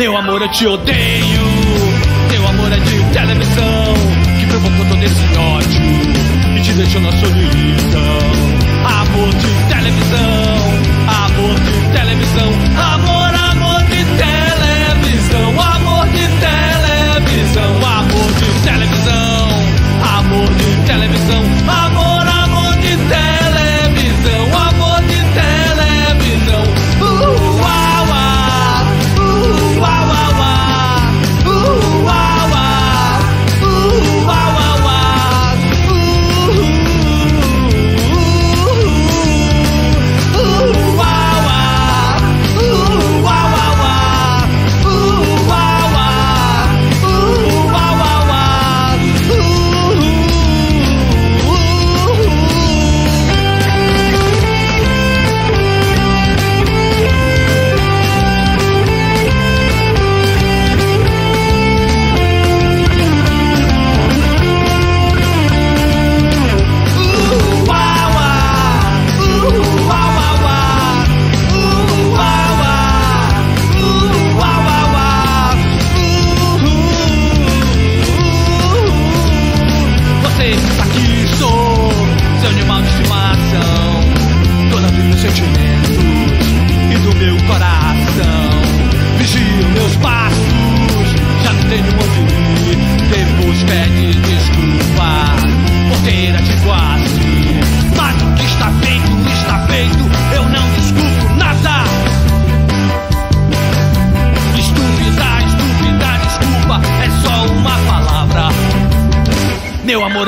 Meu amor, eu te odeio. Meu amor é de televisão que provocou todo esse ódio e te deixou na solidão. Amor de televisão, amor de televisão.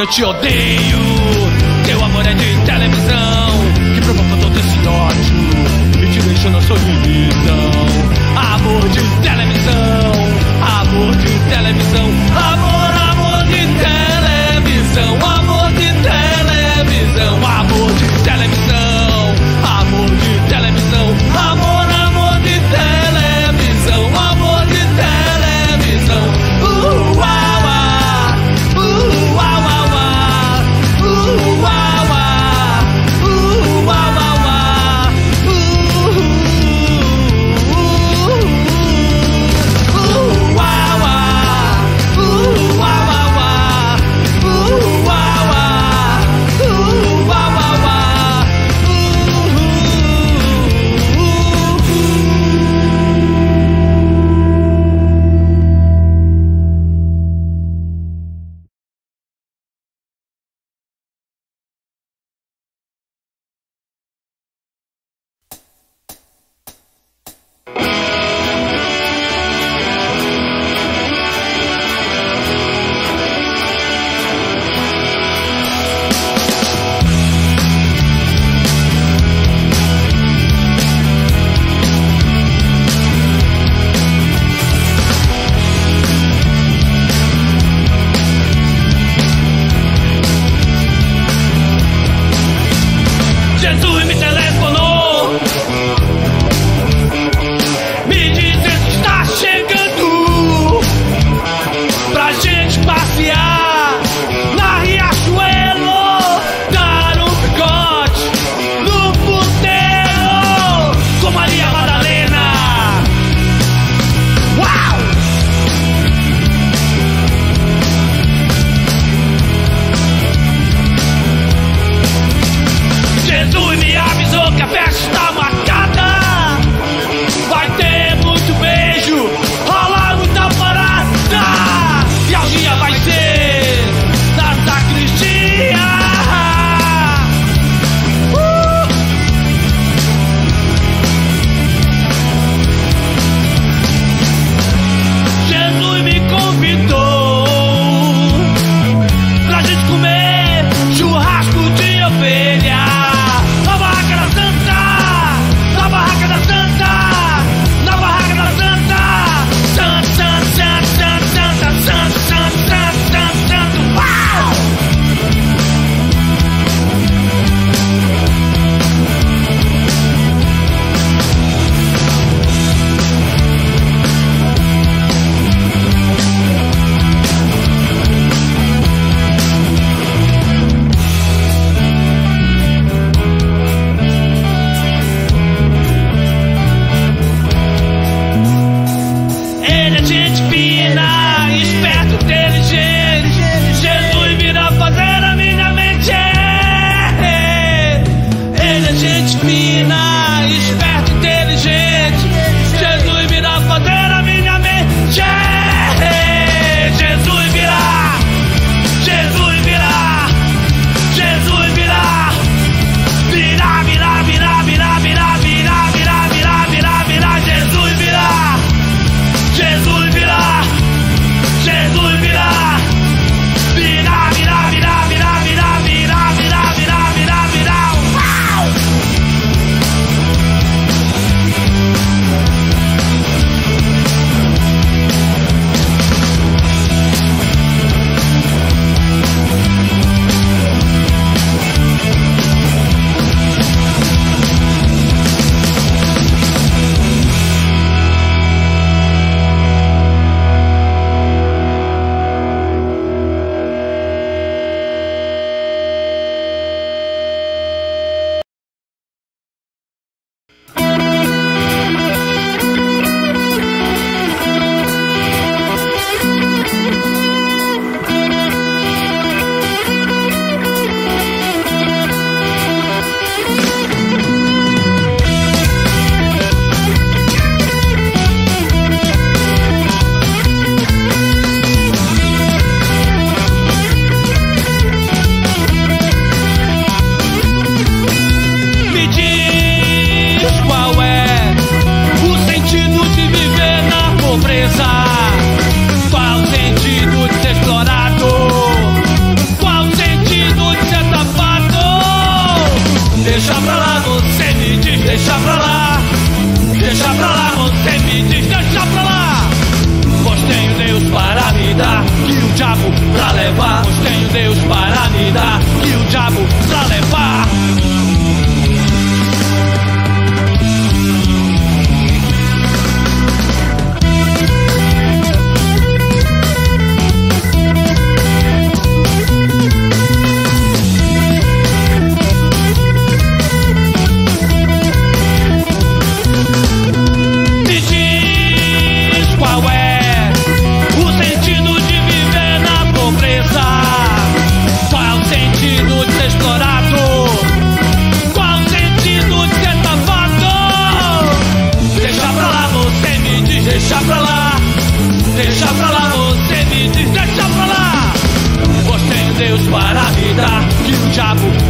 eu te odeio. Teu amor é de televisão que provoca todo esse ódio e te deixa na solidão.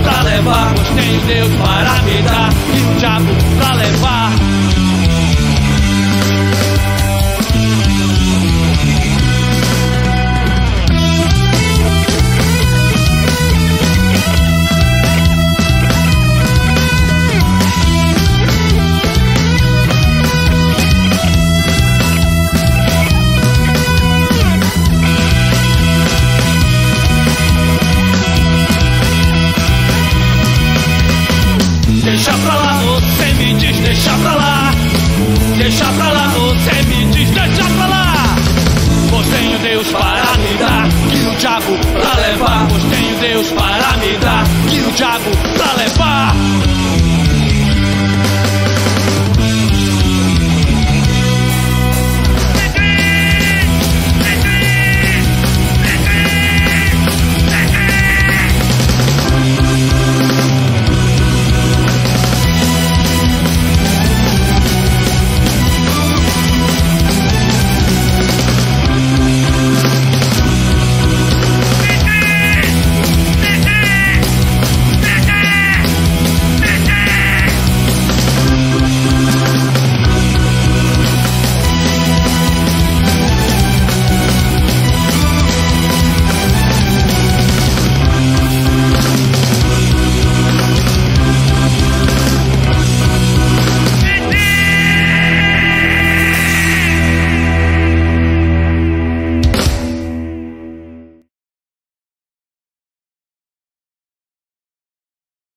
pra levar. Mas tem Deus para me dar e o diabo pra levar.